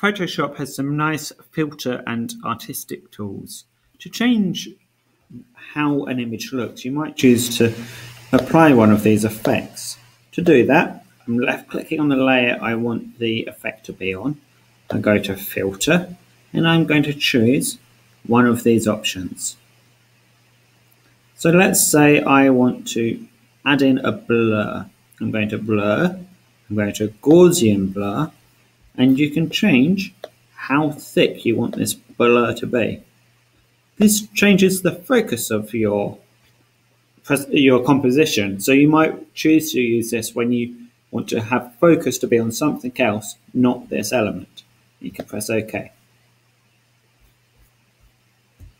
Photoshop has some nice filter and artistic tools. To change how an image looks, you might choose to apply one of these effects. To do that, I'm left clicking on the layer I want the effect to be on. I go to filter and I'm going to choose one of these options. So let's say I want to add in a blur. I'm going to blur, I'm going to Gaussian blur, and you can change how thick you want this blur to be. This changes the focus of your your composition. So you might choose to use this when you want to have focus to be on something else, not this element. You can press OK.